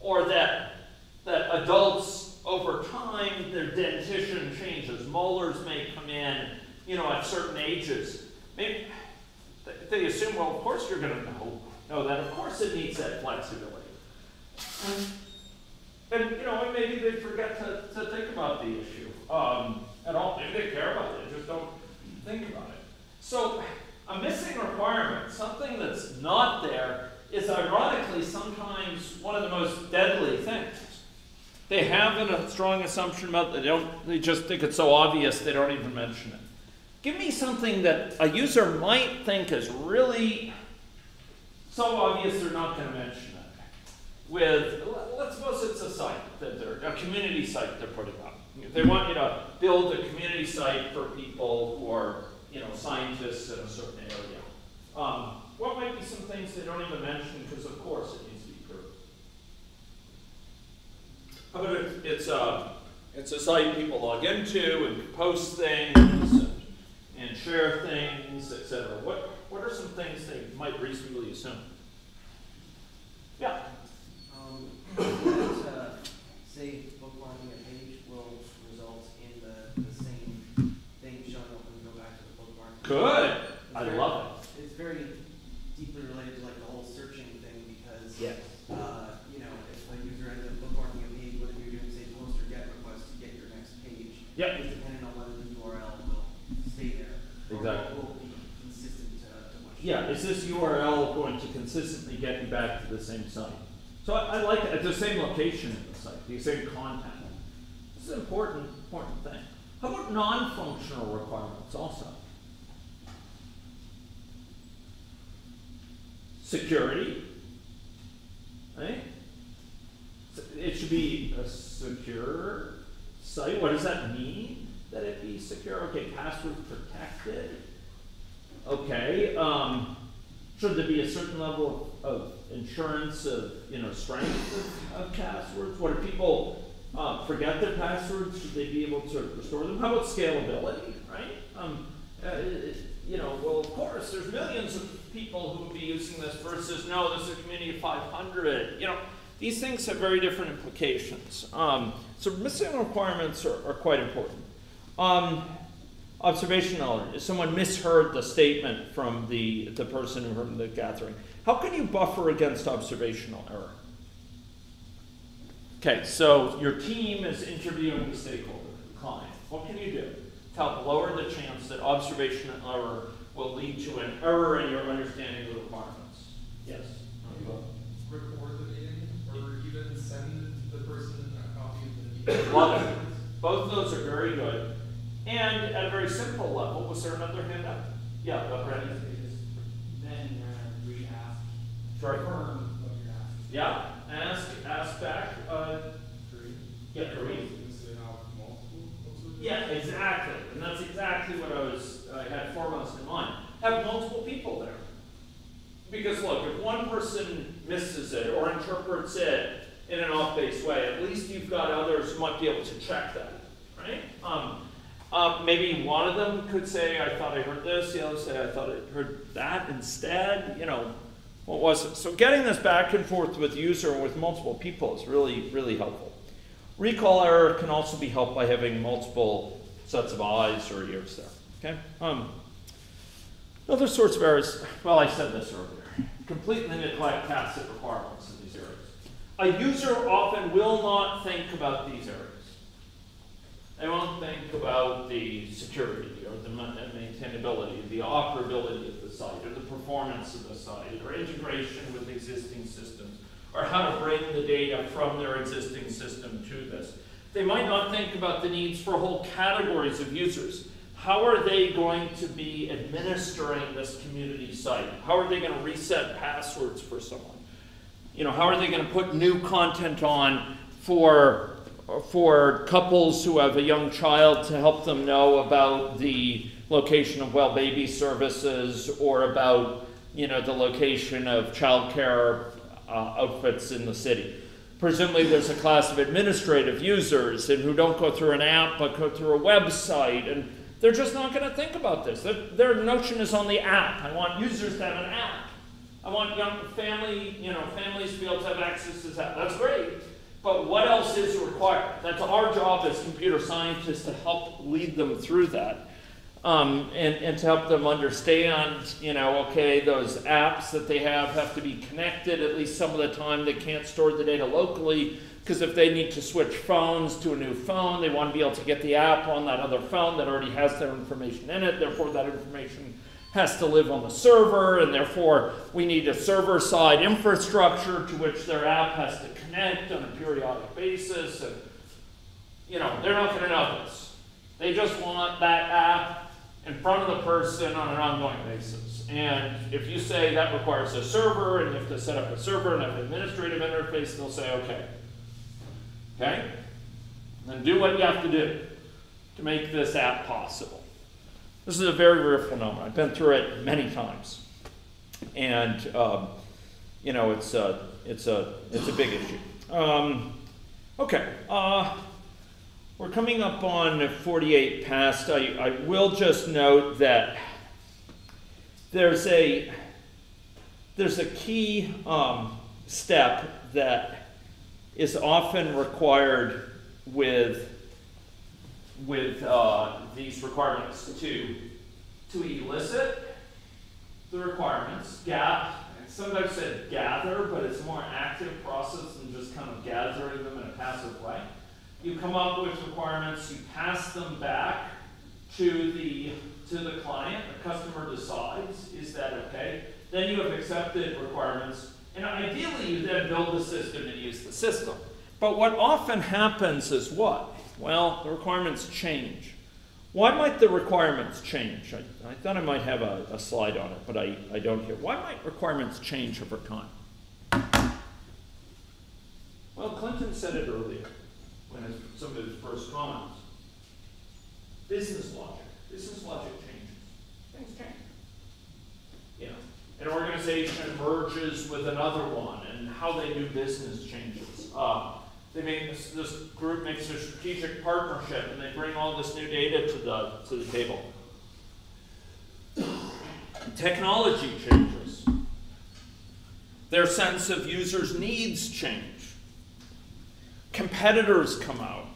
or that that adults over time their dentition changes. Molars may come in, you know, at certain ages. Maybe they assume, well, of course you're going to know, know that. Of course it needs that flexibility. And you know, maybe they forget to, to think about the issue um, at all. Maybe they care about it, just don't think about it. So a missing requirement, something that's not there, is ironically sometimes one of the most deadly things. They have a strong assumption about they don't they just think it's so obvious they don't even mention it. Give me something that a user might think is really so obvious they're not going to mention it. With let's suppose it's a site that they're a community site they're putting up. They want you to build a community site for people who are you know scientists in a certain area. Um, what might be some things they don't even mention because of course it needs to be proved. How about it, it's a it's a site people log into and post things and, and share things, etc. What what are some things they might reasonably assume? Yeah. Um, that, uh, say bookmarking a page will result in the, the same thing showing up when you go back to the bookmark. Good. It's I very- love it. It's very deeply related to like the whole searching thing because, Yes. uh, you know, if a user ends up bookmarking a page, whether you're doing say post or get request to get your next page. Yep. Is depending on whether the URL will stay there. or Exactly. Will be consistent to, to what. Yeah. Is this URL going to consistently get you back to the same site? So I, I like it at the same location in the site, the same content. This is an important important thing. How about non-functional requirements also? Security. Right? It should be a secure What does that mean? That it be secure? Okay, password protected. Okay. Um, should there be a certain level of, of insurance of you know strength of, of passwords? What if people uh, forget their passwords? Should they be able to restore them? How about scalability? Right? Um, uh, you know, well, of course, there's millions of people who would be using this versus no, this is a community of 500. You know, these things have very different implications. Um, so missing requirements are, are quite important. Um. If someone misheard the statement from the, the person who heard the gathering, how can you buffer against observational error? Okay, so your team is interviewing the stakeholder, the client. What can you do to help lower the chance that observational error will lead to an error in your understanding of the requirements? Yes. record the meeting, or even send the person a copy of the meeting. Love it. Both of those are very good. And at a very simple level, was there another hand up? Yeah, uh, Brendan. then uh, re-ask, Sorry. confirm what you're asking. Yeah, ask, ask back, uh, yeah, Kareem. Yeah, exactly, and that's exactly what I was, I had foremost in mind. Have multiple people there. Because look, if one person misses it or interprets it in an off-base way, at least you've got others who might be able to check that, right? Um, uh, maybe one of them could say, I thought I heard this, the other say, I thought I heard that instead, you know, what was it? So getting this back and forth with user and with multiple people is really, really helpful. Recall error can also be helped by having multiple sets of eyes or ears there. Okay. Um, other sorts of errors. Well, I said this earlier. Completely neglect tacit requirements. A user often will not think about these areas. They won't think about the security or the maintainability, the operability of the site, or the performance of the site, or integration with existing systems, or how to bring the data from their existing system to this. They might not think about the needs for whole categories of users. How are they going to be administering this community site? How are they going to reset passwords for someone? You know, how are they going to put new content on for for couples who have a young child to help them know about the location of well baby services or about, you know, the location of childcare uh, outfits in the city. Presumably, there's a class of administrative users and who don't go through an app but go through a website, and they're just not going to think about this. Their, their notion is on the app. I want users to have an app. I want young family, you know, families to be able to have access to that. That's great. But what else is required? That's our job as computer scientists to help lead them through that. Um, and, and to help them understand, you know, okay, those apps that they have have to be connected at least some of the time. They can't store the data locally because if they need to switch phones to a new phone, they want to be able to get the app on that other phone that already has their information in it. Therefore, that information has to live on the server, and therefore, we need a server side infrastructure to which their app has to connect on a periodic basis. And, you know, they're not going to know this. They just want that app in front of the person on an ongoing basis. And if you say that requires a server and you have to set up a server and have an administrative interface, they'll say, okay. Okay? Then do what you have to do to make this app possible. This is a very rare phenomenon. I've been through it many times. And, um, you know, it's a, it's a, it's a big issue. Um, okay. Uh, we're coming up on 48 past. I, I will just note that there's a there's a key um, step that is often required with with uh, these requirements to to elicit the requirements, gap. And sometimes said gather, but it's a more active process than just kind of gathering them in a passive way. You come up with requirements, you pass them back to the to the client. The customer decides, is that okay? Then you have accepted requirements, and ideally you then build the system and use the system. But what often happens is what? Well, the requirements change. Why might the requirements change? I, I thought I might have a, a slide on it, but I, I don't here. Why might requirements change over time? Well, Clinton said it earlier when his, some of his first comments. Business logic. Business logic changes. Things change. You know, an organization merges with another one, and how they do business changes. Uh, they make this, this group makes a strategic partnership, and they bring all this new data to the to the table. Technology changes. Their sense of users' needs change. Competitors come out.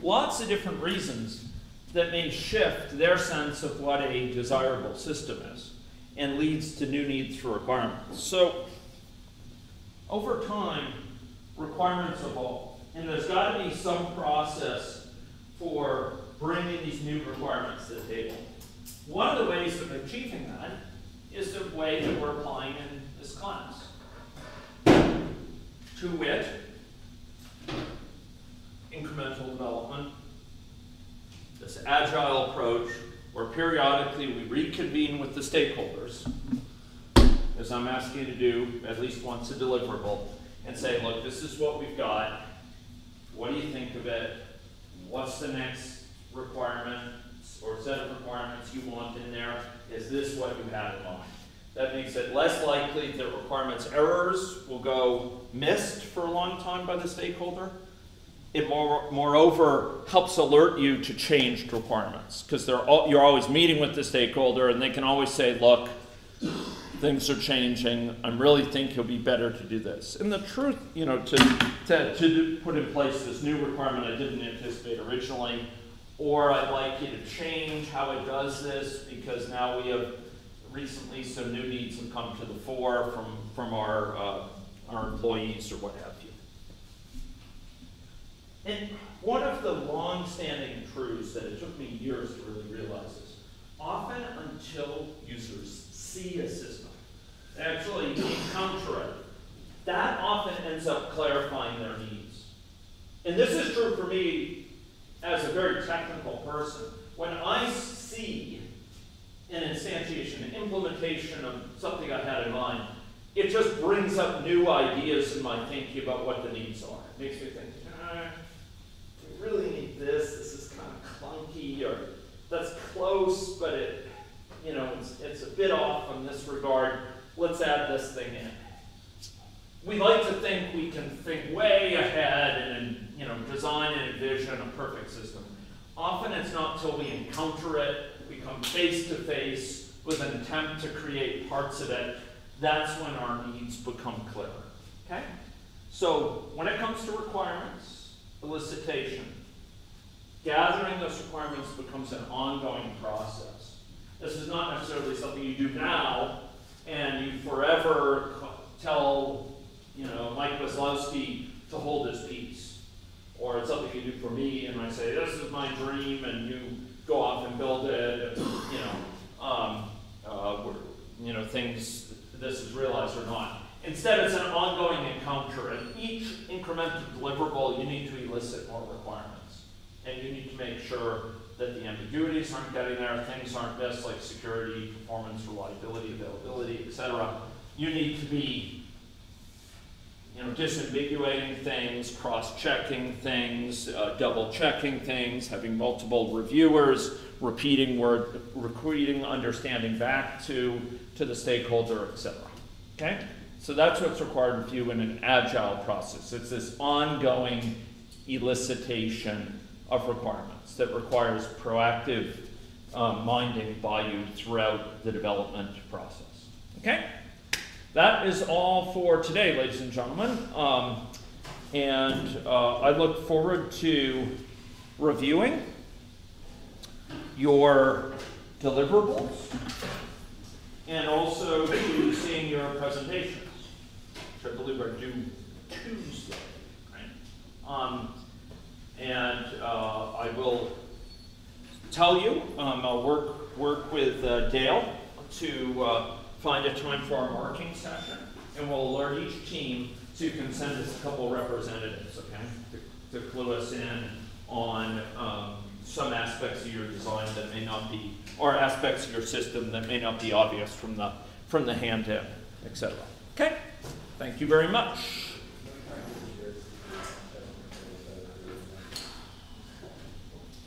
Lots of different reasons that may shift their sense of what a desirable system is and leads to new needs for requirements. So, over time, requirements evolve. And there's got to be some process for bringing these new requirements to the table. One of the ways of achieving that is the way that we're applying in this class. To wit, incremental development, this agile approach where periodically we reconvene with the stakeholders, as I'm asking you to do at least once a deliverable, and say, look, this is what we've got. What do you think of it? What's the next requirement or set of requirements you want in there? Is this what you had in mind? That makes it less likely that requirements errors will go missed for a long time by the stakeholder. It more, moreover helps alert you to changed requirements because you're always meeting with the stakeholder and they can always say, look, things are changing. I really think it'll be better to do this. And the truth, you know, to, to, to put in place this new requirement I didn't anticipate originally, or I'd like you to change how it does this because now we have recently some new needs have come to the fore from, from our, uh, our employees or what have you. And one of the long-standing truths that it took me years to really realize is often until users see a system, actually encounter it, that often ends up clarifying their needs. And this is true for me as a very technical person. When I see an instantiation, an implementation of something I had in mind, it just brings up new ideas in my thinking about what the needs are. It makes me think, ah, we really need this, this is kind of clunky, or that's close close, but it, you know, it's, it's a bit off in this regard. Let's add this thing in. We like to think we can think way ahead and, you know, design and envision a perfect system. Often it's not till we encounter it, we come face to face with an attempt to create parts of it, that's when our needs become clear. Okay? So when it comes to requirements, elicitation, gathering those requirements becomes an ongoing process. This is not necessarily something you do now and you forever tell, you know, Mike Wazowski to hold his peace. Or it's something you do for me and I say, this is my dream and you go off and build it, and, you know, um, uh, you know, things, this is realized or not. Instead, it's an ongoing encounter, and each incremental deliverable, you need to elicit more requirements. And you need to make sure that the ambiguities aren't getting there, things aren't missed, like security, performance, reliability, availability, et cetera. You need to be, you know, disambiguating things, cross-checking things, uh, double-checking things, having multiple reviewers, repeating word, repeating understanding back to, to the stakeholder, et cetera. Okay? So that's what's required of you in an agile process. It's this ongoing elicitation of requirements that requires proactive um, minding by you throughout the development process. Okay? That is all for today, ladies and gentlemen. Um, and uh, I look forward to reviewing your deliverables and also to seeing your presentations, which I believe are due Tuesday, right? Um, and uh, I will tell you, um, I'll work, work with uh, Dale to uh, find a time for our marking session, and we'll alert each team you can send us a couple representatives, okay, to, to clue us in on um, some aspects of your design that may not be, or aspects of your system that may not be obvious from the from the hand in, et cetera. Okay, thank you very much.